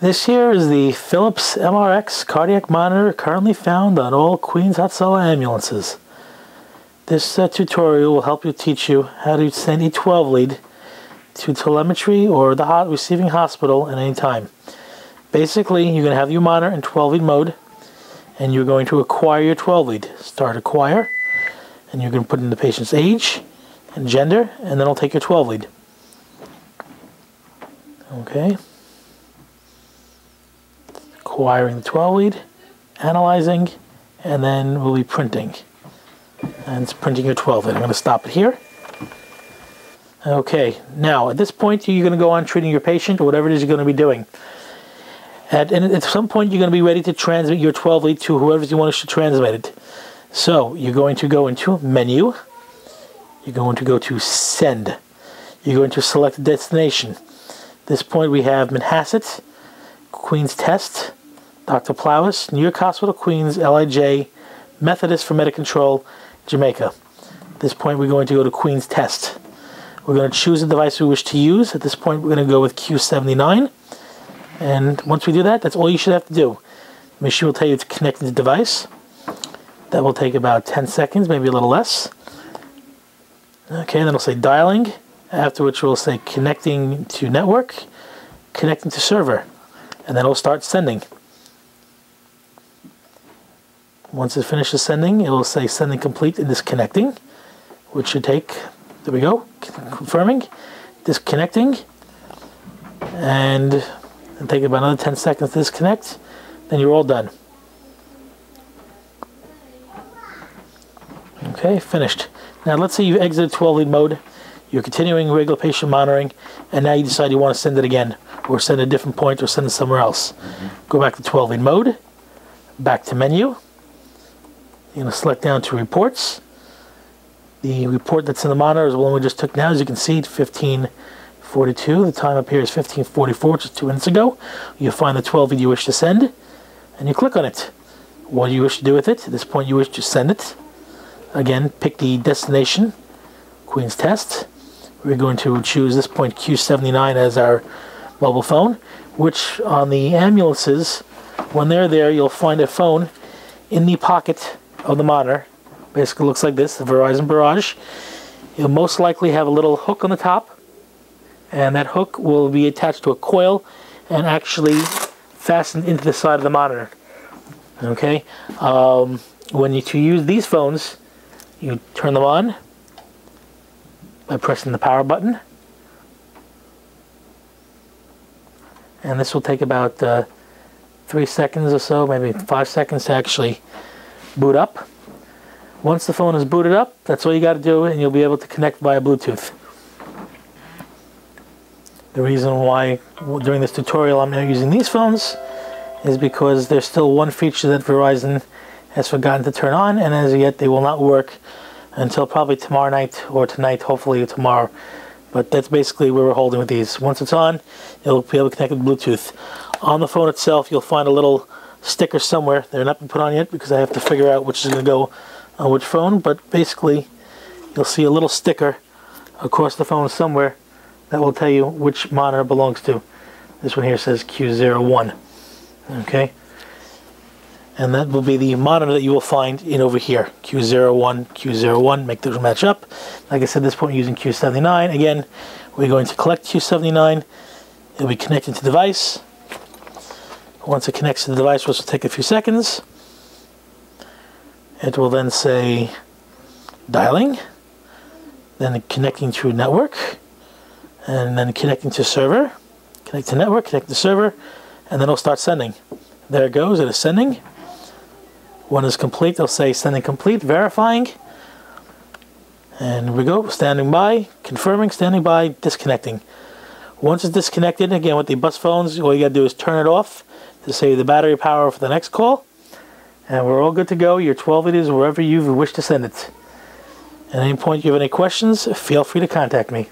This here is the Philips MRx cardiac monitor currently found on all Queens Hatzalah ambulances. This uh, tutorial will help you teach you how to send a 12 lead to telemetry or the hot receiving hospital at any time. Basically, you're going to have your monitor in 12 lead mode and you're going to acquire your 12 lead. Start acquire and you're going to put in the patient's age and gender and then it'll take your 12 lead. Okay acquiring the 12 lead, analyzing, and then we'll be printing. And it's printing your 12 lead. I'm going to stop it here. Okay, now at this point you're going to go on treating your patient or whatever it is you're going to be doing. At, and at some point you're going to be ready to transmit your 12 lead to whoever you want to transmit it. So you're going to go into menu. You're going to go to send. You're going to select destination. At this point we have Manhasset, Queen's Test, Dr. Plowis, New York Hospital, Queens, LIJ, Methodist for Medi-Control, Jamaica. At this point, we're going to go to Queen's Test. We're going to choose the device we wish to use. At this point, we're going to go with Q79. And once we do that, that's all you should have to do. The machine will tell you to connect to the device. That will take about 10 seconds, maybe a little less. Okay, then it'll say dialing, after which we'll say connecting to network, connecting to server, and then it'll start sending. Once it finishes sending, it will say sending complete and disconnecting, which should take, there we go, confirming, disconnecting, and it'll take about another 10 seconds to disconnect, then you're all done. Okay, finished. Now let's say you exited 12 lead mode, you're continuing regular patient monitoring, and now you decide you want to send it again, or send a different point, or send it somewhere else. Mm -hmm. Go back to 12 lead mode, back to menu, you're going to select down to reports. The report that's in the monitor is the one we just took now. As you can see, 1542. The time up here is 1544, just two minutes ago. You'll find the 12 you wish to send, and you click on it. What do you wish to do with it? At this point, you wish to send it. Again, pick the destination, Queen's Test. We're going to choose this point Q79 as our mobile phone, which on the ambulances, when they're there, you'll find a phone in the pocket of the monitor. Basically looks like this, the Verizon Barrage. You'll most likely have a little hook on the top, and that hook will be attached to a coil and actually fastened into the side of the monitor. Okay, um, when you to use these phones, you turn them on by pressing the power button. And this will take about uh, three seconds or so, maybe five seconds to actually boot up. Once the phone is booted up, that's all you got to do and you'll be able to connect via Bluetooth. The reason why during this tutorial I'm using these phones is because there's still one feature that Verizon has forgotten to turn on and as yet they will not work until probably tomorrow night or tonight, hopefully tomorrow. But that's basically where we're holding with these. Once it's on, it'll be able to connect with Bluetooth. On the phone itself, you'll find a little sticker somewhere. They're not been put on yet because I have to figure out which is going to go on which phone. But basically, you'll see a little sticker across the phone somewhere that will tell you which monitor belongs to. This one here says Q01. Okay. And that will be the monitor that you will find in over here. Q01, Q01, make those match up. Like I said, this point using Q79. Again, we're going to collect Q79. It'll be connected to the device. Once it connects to the device, which will take a few seconds, it will then say dialing, then connecting to network, and then connecting to server, connect to network, connect to server, and then it'll start sending. There it goes, it is sending. When it's complete, it'll say sending complete, verifying. And we go, standing by, confirming, standing by, disconnecting. Once it's disconnected, again with the bus phones, all you gotta do is turn it off to save the battery power for the next call. And we're all good to go. Your 12 videos wherever you wish to send it. At any point you have any questions, feel free to contact me.